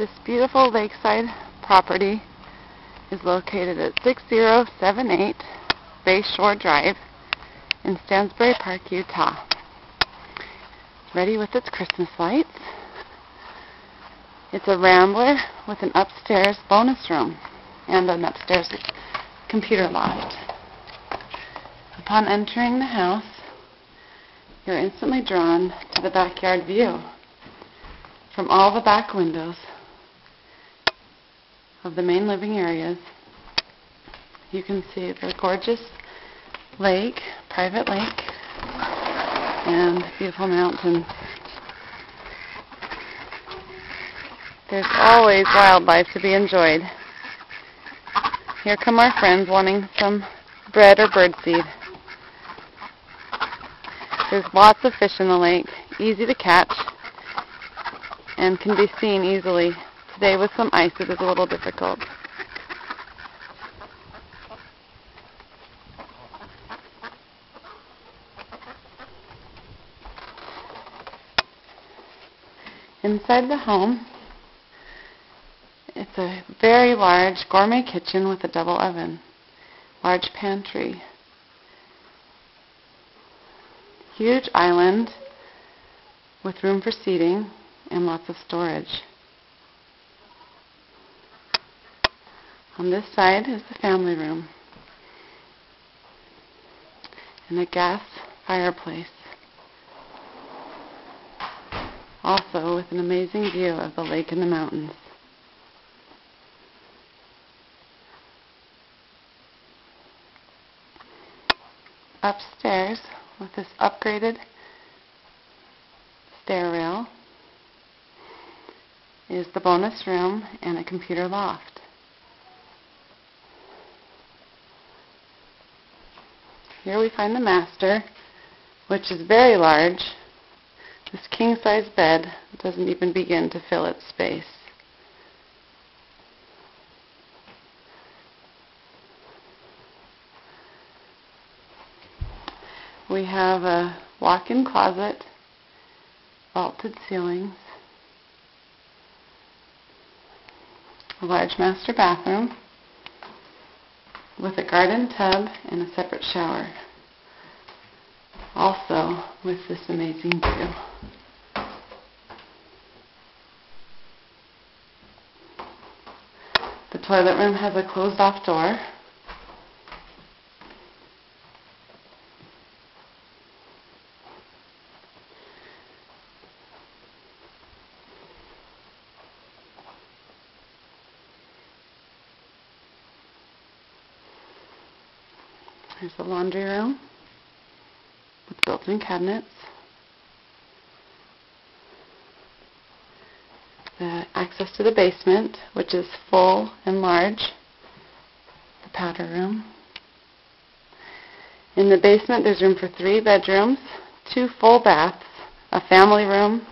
This beautiful lakeside property is located at 6078 Bayshore Drive in Stansbury Park, Utah. Ready with its Christmas lights. It's a rambler with an upstairs bonus room and an upstairs computer loft. Upon entering the house, you're instantly drawn to the backyard view. From all the back windows of the main living areas, you can see the gorgeous lake, private lake, and beautiful mountains. There's always wildlife to be enjoyed. Here come our friends wanting some bread or birdseed. There's lots of fish in the lake, easy to catch, and can be seen easily. Today with some ice it is a little difficult. Inside the home, it's a very large gourmet kitchen with a double oven, large pantry, huge island with room for seating and lots of storage. On this side is the family room and a gas fireplace. Also with an amazing view of the lake and the mountains. Upstairs with this upgraded stair rail is the bonus room and a computer loft. Here we find the master, which is very large. This king-size bed doesn't even begin to fill its space. We have a walk-in closet, vaulted ceilings, a large master bathroom with a garden tub and a separate shower. Also with this amazing view. The toilet room has a closed off door There's the laundry room with built-in cabinets. The access to the basement, which is full and large. The powder room. In the basement, there's room for three bedrooms, two full baths, a family room,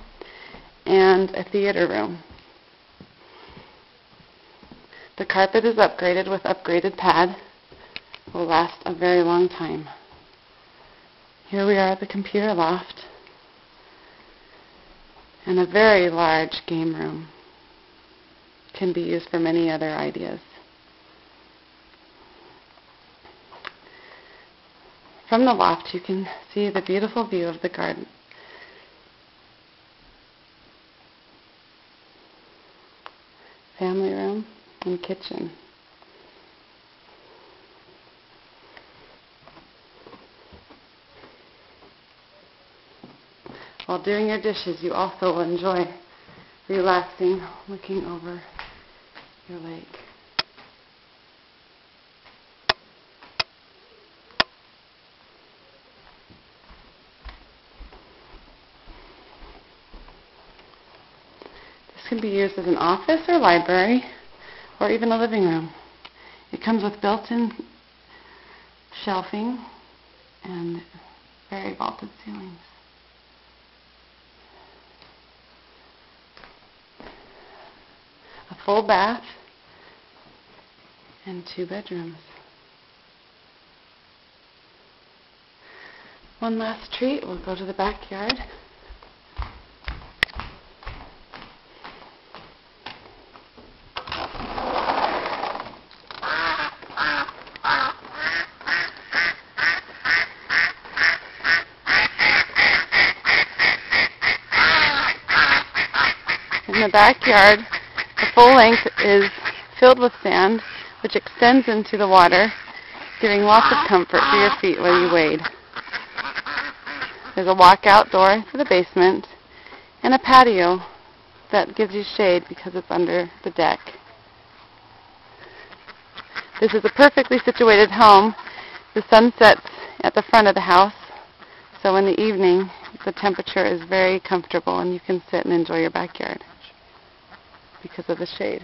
and a theater room. The carpet is upgraded with upgraded pad will last a very long time. Here we are at the computer loft and a very large game room can be used for many other ideas. From the loft you can see the beautiful view of the garden. Family room and kitchen. While doing your dishes, you also will enjoy relaxing, looking over your lake. This can be used as an office or library, or even a living room. It comes with built-in shelving and very vaulted ceilings. a full bath, and two bedrooms. One last treat, we'll go to the backyard. in the backyard the full length is filled with sand, which extends into the water, giving lots of comfort for your feet while you wade. There's a walkout door to the basement and a patio that gives you shade because it's under the deck. This is a perfectly situated home. The sun sets at the front of the house, so in the evening the temperature is very comfortable and you can sit and enjoy your backyard because of the shade.